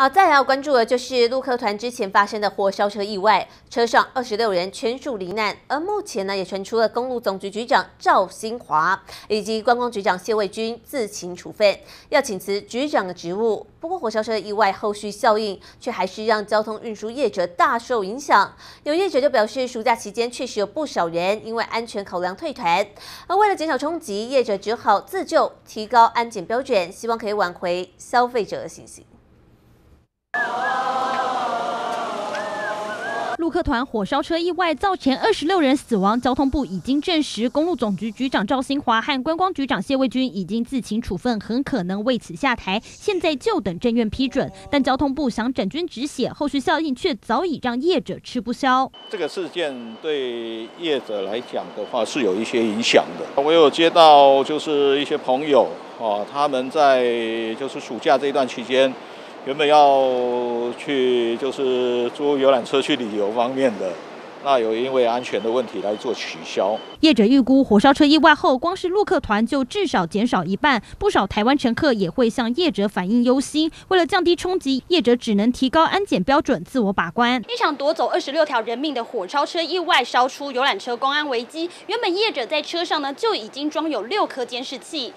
好，再来要关注的就是陆客团之前发生的火烧车意外，车上二十六人全数罹难。而目前呢，也传出了公路总局局长赵新华以及观光局长谢卫军自行处分，要请辞局长的职务。不过，火烧车意外后续效应却还是让交通运输业者大受影响。有业者就表示，暑假期间确实有不少人因为安全考量退团，而为了减少冲击，业者只好自救，提高安检标准，希望可以挽回消费者的信心。陆客团火烧车意外造成二十六人死亡，交通部已经证实，公路总局局长赵新华和观光局长谢卫军已经自行处分，很可能为此下台。现在就等政院批准，但交通部想整军止血，后续效应却早已让业者吃不消。这个事件对业者来讲的话是有一些影响的。我有接到就是一些朋友啊，他们在就是暑假这一段期间。原本要去就是租游览车去旅游方面的，那有因为安全的问题来做取消。业者预估火烧车意外后，光是陆客团就至少减少一半，不少台湾乘客也会向业者反映忧心。为了降低冲击，业者只能提高安检标准，自我把关。一场夺走二十六条人命的火烧车意外，烧出游览车公安危机。原本业者在车上呢就已经装有六颗监视器。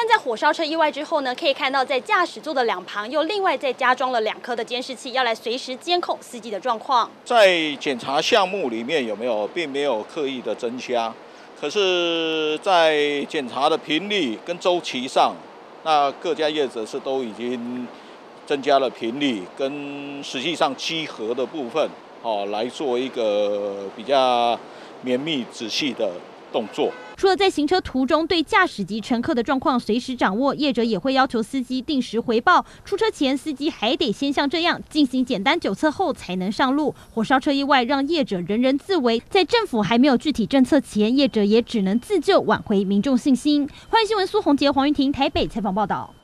但在火烧车意外之后呢，可以看到在驾驶座的两旁又另外再加装了两颗的监视器，要来随时监控司机的状况。在检查项目里面有没有，并没有刻意的增加，可是，在检查的频率跟周期上，那各家业者是都已经增加了频率跟实际上稽核的部分，哦，来做一个比较绵密仔细的。动作除了在行车途中对驾驶及乘客的状况随时掌握，业者也会要求司机定时回报。出车前，司机还得先像这样进行简单酒测后才能上路。火烧车意外让业者人人自危，在政府还没有具体政策前，业者也只能自救，挽回民众信心。欢迎新闻苏宏杰、黄云婷台北采访报道。